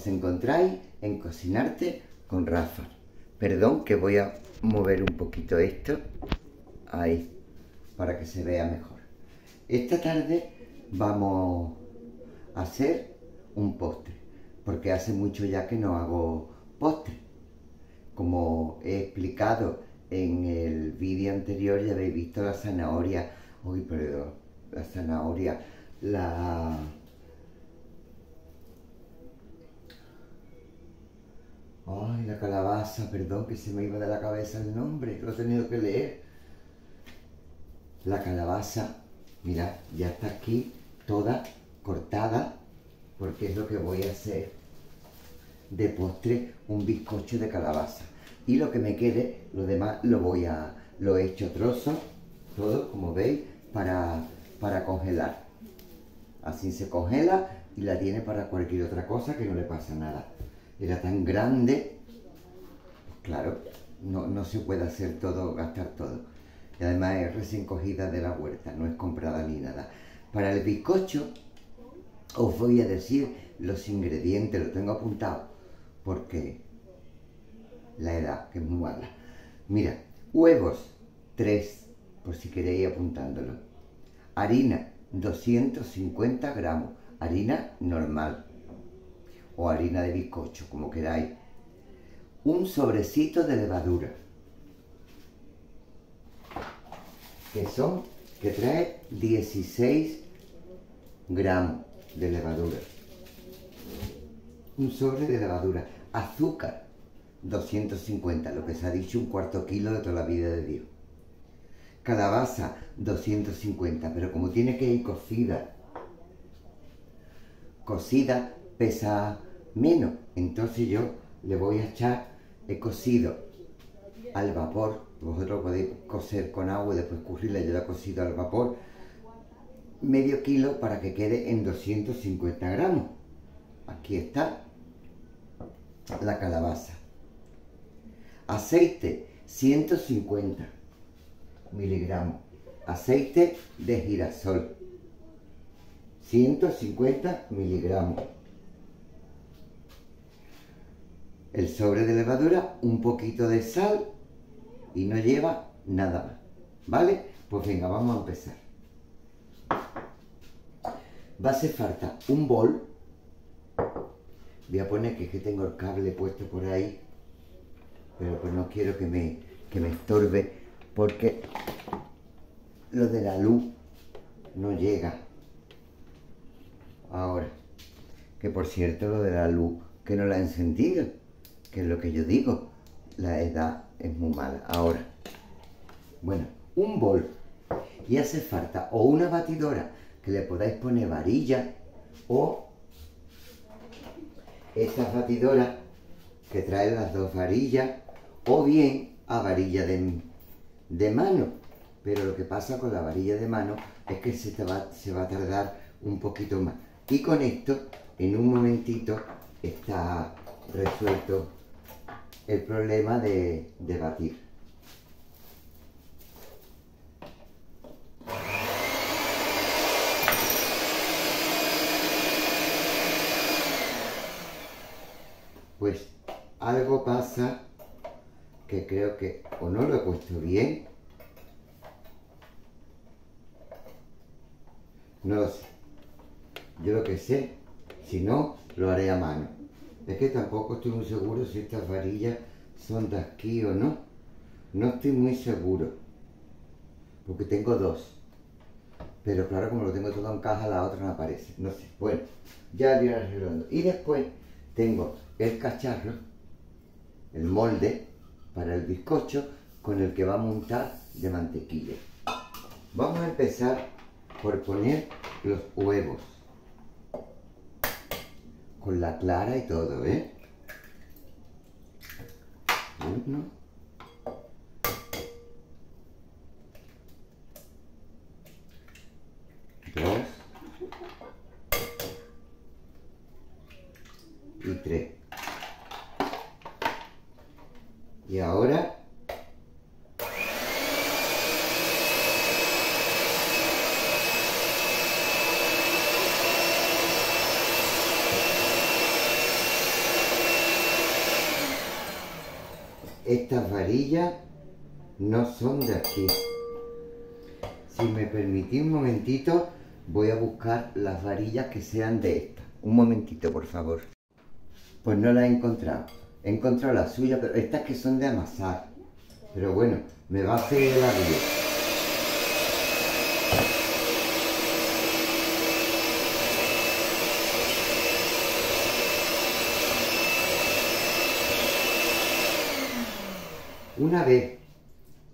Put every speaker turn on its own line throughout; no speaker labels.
os encontráis en Cocinarte con Rafa. Perdón que voy a mover un poquito esto. Ahí, para que se vea mejor. Esta tarde vamos a hacer un postre, porque hace mucho ya que no hago postre. Como he explicado en el vídeo anterior, ya habéis visto la zanahoria, uy, perdón, la zanahoria, la Ay, la calabaza, perdón que se me iba de la cabeza el nombre, lo he tenido que leer. La calabaza, mira, ya está aquí toda cortada, porque es lo que voy a hacer de postre, un bizcocho de calabaza. Y lo que me quede, lo demás lo voy a, lo he hecho trozos, todo, como veis, para, para congelar. Así se congela y la tiene para cualquier otra cosa que no le pasa nada era tan grande, claro, no, se puede hacer todo, gastar todo. Y además es recién cogida de la huerta, no es comprada ni nada. Para el bizcocho os voy a decir los ingredientes, lo tengo apuntado, porque la edad, que es muy mala. Mira, huevos, 3, por si queréis apuntándolo. Harina, 250 gramos, harina normal o harina de bizcocho, como queráis. Un sobrecito de levadura, que son, que trae 16 gramos de levadura. Un sobre de levadura. Azúcar, 250, lo que se ha dicho, un cuarto kilo de toda la vida de Dios. Calabaza, 250, pero como tiene que ir cocida, cocida pesa menos. Entonces yo le voy a echar, he cocido al vapor, vosotros podéis cocer con agua y después currirla, yo la he cocido al vapor, medio kilo para que quede en 250 gramos. Aquí está la calabaza. Aceite, 150 miligramos. Aceite de girasol, 150 miligramos el sobre de levadura, un poquito de sal y no lleva nada más. ¿Vale? Pues venga, vamos a empezar. Va a hacer falta un bol. Voy a poner que, que tengo el cable puesto por ahí, pero pues no quiero que me, que me estorbe porque lo de la luz no llega. Ahora, que por cierto lo de la luz que no la he encendido que es lo que yo digo, la edad es muy mala. Ahora, bueno, un bol y hace falta o una batidora que le podáis poner varilla o estas batidoras que traen las dos varillas o bien a varilla de, de, mano. Pero lo que pasa con la varilla de mano es que se, va, se va a tardar un poquito más. Y con esto, en un momentito, está resuelto el problema de, batir. Pues algo pasa que creo que o no lo he puesto bien, no lo sé. Yo lo que sé, si no, lo haré a mano. Es que tampoco estoy muy seguro si estas varillas son de aquí o no. No estoy muy seguro. Porque tengo dos. Pero claro, como lo tengo todo en caja, la otra no aparece. No sé. Bueno, ya lo iré arreglando. Y después tengo el cacharro, el molde para el bizcocho con el que va a montar de mantequilla. Vamos a empezar por poner los huevos con la clara y todo, ¿eh? Uno. Dos. Y tres. Y ahora estas varillas no son de aquí. Si me permitís un momentito, voy a buscar las varillas que sean de estas. Un momentito, por favor. Pues no las he encontrado. He encontrado las suyas, pero estas que son de amasar. Pero bueno, me va a hacer el avión. Una vez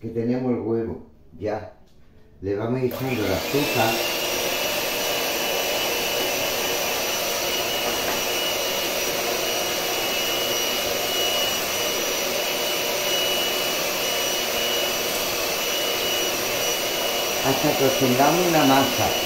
que tenemos el huevo ya, le vamos echando el azúcar. Hasta que obtengamos una masa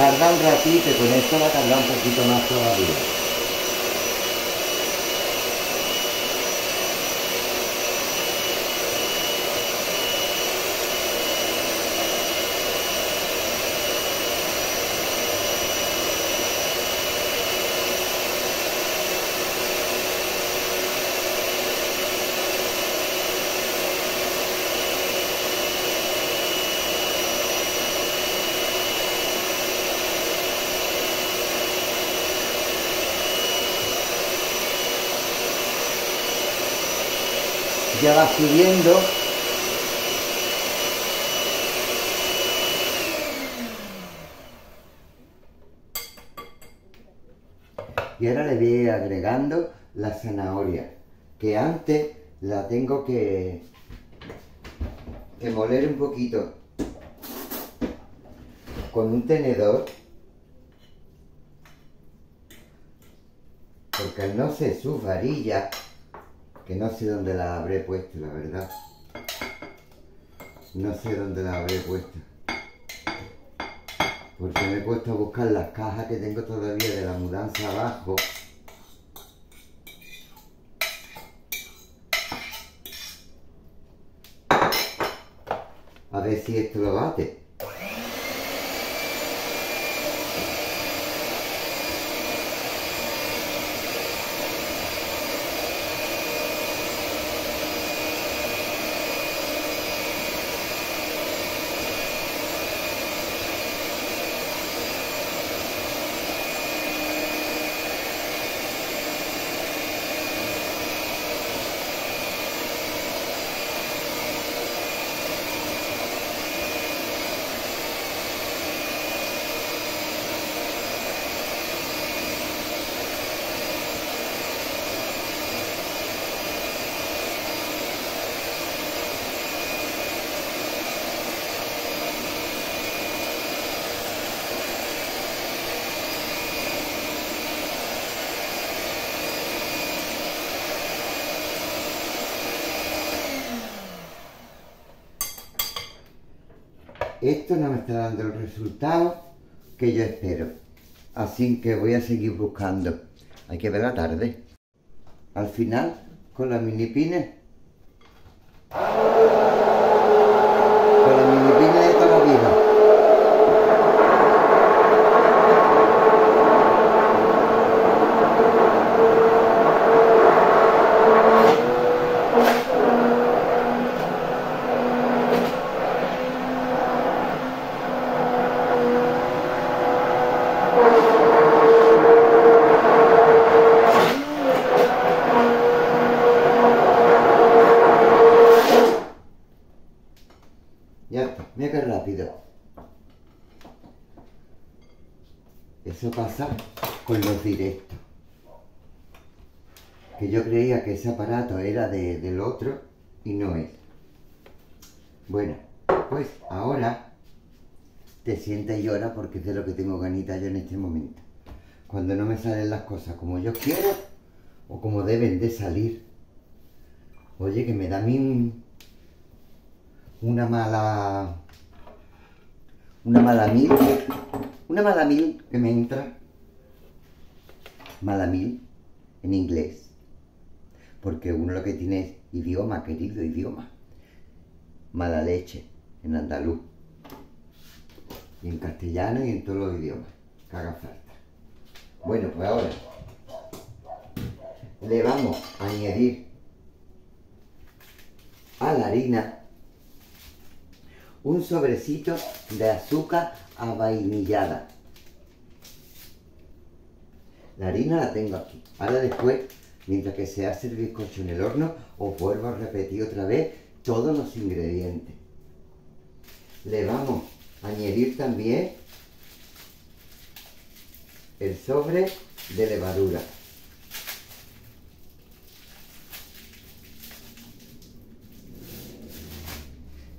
Tarda un ratito con esto va a tardar un poquito más todavía. Ya va subiendo. Y ahora le voy agregando la zanahoria, que antes la tengo que, que moler un poquito con un tenedor porque no sé sus varillas que no sé dónde la habré puesto, la verdad. No sé dónde la habré puesto. Porque me he puesto a buscar las cajas que tengo todavía de la mudanza abajo. A ver si esto lo bate. Esto no me está dando el resultado que yo espero. Así que voy a seguir buscando. Hay que ver la tarde. Al final, con la mini pines Eso pasa con los directos. Que yo creía que ese aparato era del otro y no es. Bueno, pues ahora te sientes y lloras porque es de lo que tengo ganita yo en este momento. Cuando no me salen las cosas como yo quiero o como deben de salir. Oye, que me da a mí una mala, una mala mil, una mala mil que me entra, mala mil en inglés, porque uno lo que tiene es idioma, querido idioma, mala leche en andaluz, y en castellano y en todos los idiomas. Que haga falta. Bueno, pues ahora le vamos a añadir a la harina un sobrecito de azúcar avainillada. La harina la tengo aquí. Ahora después, mientras que se hace el bizcocho en el horno, os vuelvo a repetir otra vez todos los ingredientes. Le vamos a añadir también el sobre de levadura.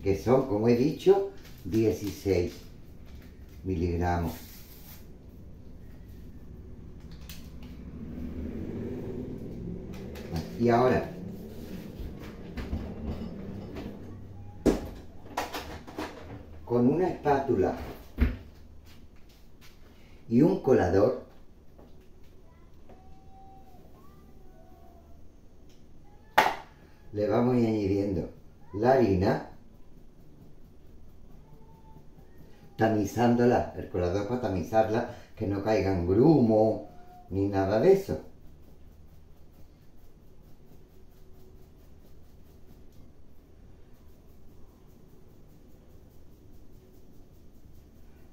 Que son, como he dicho, 16 miligramos. Y ahora, con una espátula y un colador, le vamos añadiendo la harina tamizándola, el colador para tamizarla, que no caigan grumo ni nada de eso.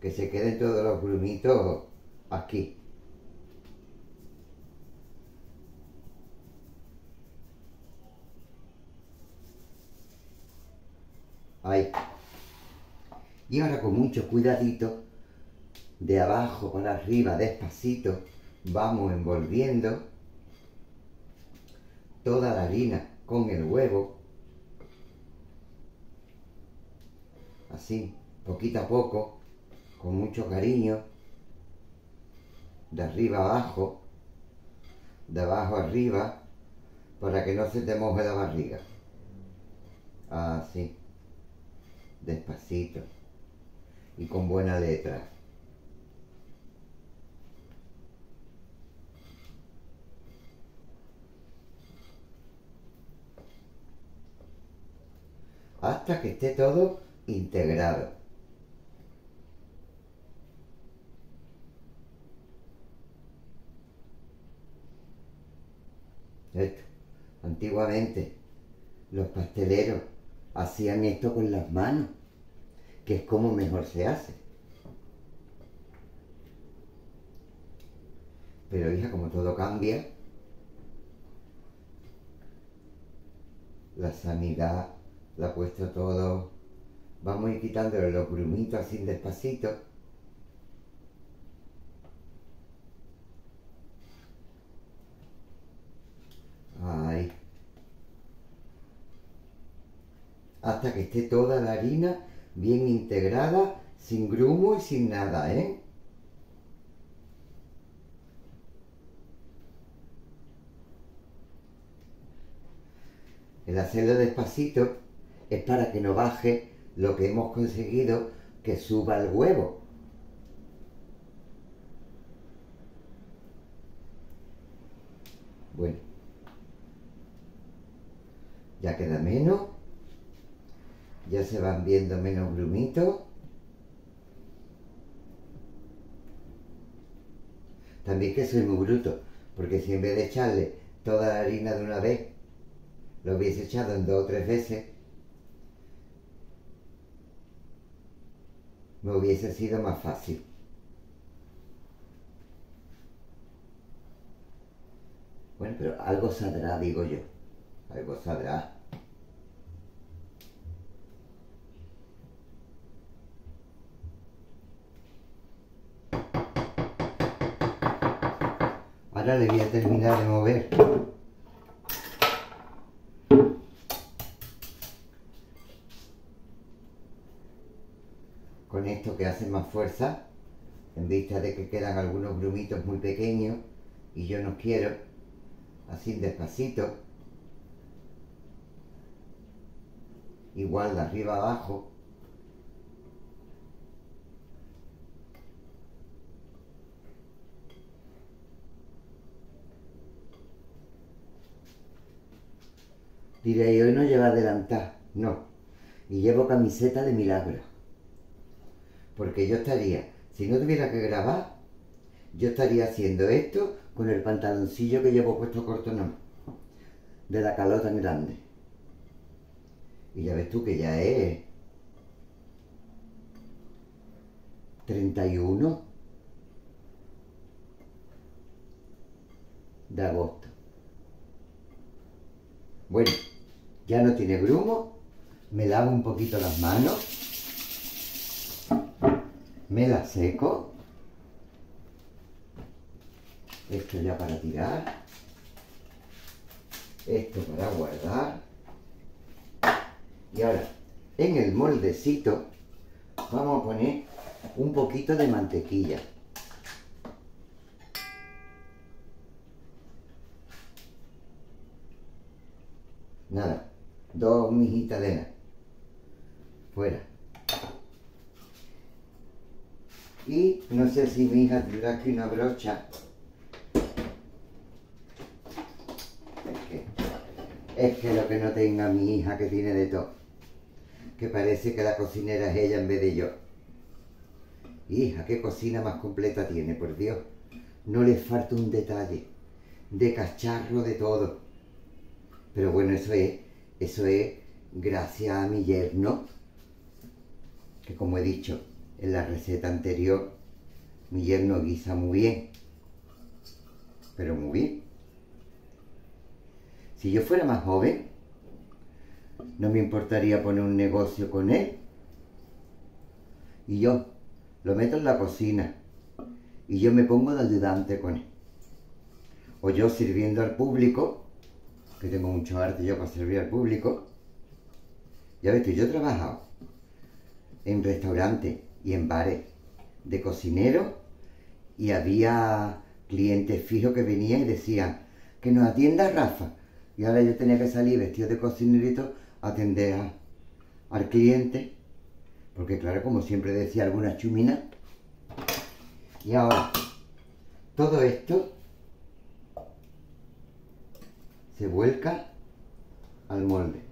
Que se queden todos los grumitos aquí. Ahí. Y ahora con mucho cuidadito, de abajo para arriba, despacito, vamos envolviendo toda la harina con el huevo. Así, poquito a poco, con mucho cariño, de arriba abajo, de abajo arriba, para que no se te moje la barriga. Así, despacito y con buena letra. Hasta que esté todo integrado. Esto. Antiguamente los pasteleros hacían esto con las manos que es como mejor se hace. Pero hija, como todo cambia, la sanidad la ha puesto todo. Vamos a ir quitándole los grumitos así despacito. Ahí. Hasta que esté toda la harina bien integrada, sin grumo y sin nada, ¿eh? El hacerlo despacito es para que no baje lo que hemos conseguido que suba el huevo. Bueno, ya queda menos ya se van viendo menos grumitos. También que soy muy bruto, porque si en vez de echarle toda la harina de una vez, lo hubiese echado en dos o tres veces, me hubiese sido más fácil. Bueno, pero algo saldrá, digo yo. Algo saldrá. Le voy a terminar de mover. Con esto que hace más fuerza, en vista de que quedan algunos grumitos muy pequeños y yo no quiero, así despacito. igual de arriba abajo. Diré, hoy no lleva adelantar. No. Y llevo camiseta de milagro. Porque yo estaría, si no tuviera que grabar, yo estaría haciendo esto con el pantaloncillo que llevo puesto corto no. De la calor tan grande. Y ya ves tú que ya es 31 de agosto. Bueno, ya no tiene grumo. Me lavo un poquito las manos. Me las seco. Esto ya para tirar. Esto para guardar. Y ahora, en el moldecito vamos a poner un poquito de mantequilla. Nada, dos mijitas de nada. Fuera. Y no sé si mi hija tendrá aquí una brocha. Es que, es que lo que no tenga mi hija que tiene de todo. Que parece que la cocinera es ella en vez de yo. Hija, qué cocina más completa tiene, por Dios. No le falta un detalle. De cacharro de todo. Pero bueno, eso es, eso es gracias a mi yerno, que como he dicho en la receta anterior, mi yerno guisa muy bien. Pero muy bien. Si yo fuera más joven, no me importaría poner un negocio con él. Y yo lo meto en la cocina. Y yo me pongo de ayudante con él. O yo sirviendo al público, que tengo mucho arte yo para servir al público. Ya ves, yo he trabajado en restaurantes y en bares de cocinero y había clientes fijos que venían y decían que nos atienda Rafa. Y ahora yo tenía que salir vestido de cocinerito a atender al cliente, porque claro, como siempre decía alguna chumina. Y ahora, todo esto se vuelca al molde.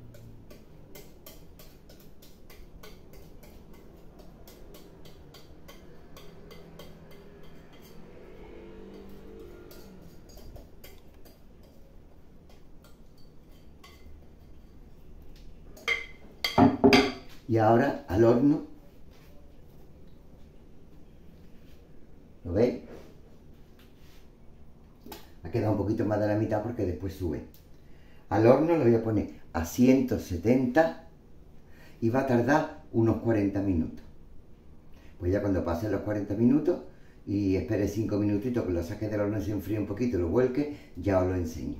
Y ahora al horno. ¿Lo veis? Ha quedado un poquito más de la porque después sube. Al horno lo voy a poner a 170 y va a tardar unos 40 minutos. Pues ya cuando pasen los 40 minutos y espere 5 minutitos que lo saque del horno se enfríe un poquito lo vuelque, ya os lo enseño.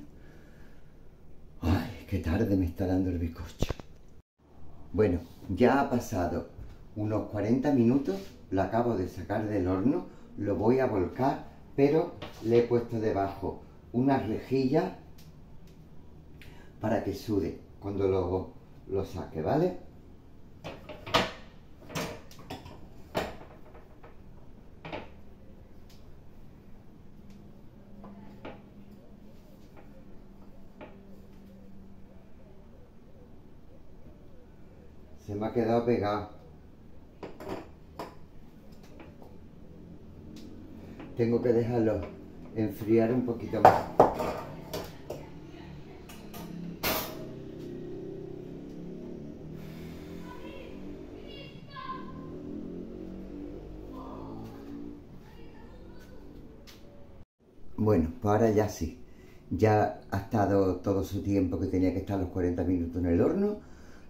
Ay, qué tarde me está dando el bizcocho. Bueno, ya ha pasado unos 40 minutos, lo acabo de sacar del horno, lo voy a volcar, pero le he puesto debajo una rejilla para que sude cuando lo, lo saque, ¿vale? Se me ha quedado pegado. Tengo que dejarlo enfriar un poquito más. Bueno, pues ahora ya sí. Ya ha estado todo su tiempo que tenía que estar los 40 minutos en el horno.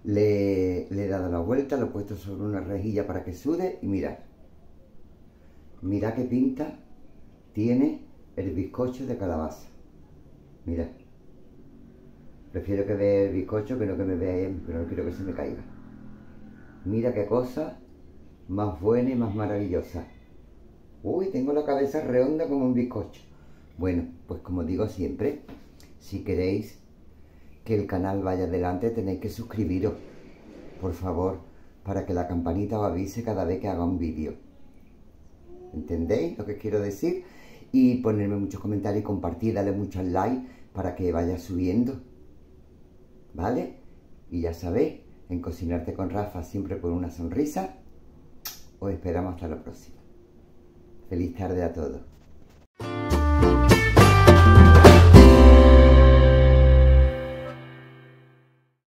Le, he dado la vuelta, lo he puesto sobre una rejilla para que sude y mirad. Mirad qué pinta tiene el bizcocho de calabaza. Mirad. Prefiero que vea el bizcocho que no que me vea él, pero no quiero que se me caiga. Mira qué cosa más buena y más maravillosa. Uy, tengo la cabeza redonda como un bizcocho. Bueno, pues como digo siempre, si queréis que el canal vaya adelante tenéis que suscribiros. por favor, para que la campanita os avise cada vez que haga un vídeo. ¿Entendéis lo que quiero decir? Y ponerme muchos comentarios y compartir, darle muchos likes para que vaya subiendo. ¿Vale? Y ya sabéis, en Cocinarte con Rafa siempre con una sonrisa. Os esperamos hasta la próxima. Feliz tarde a todos.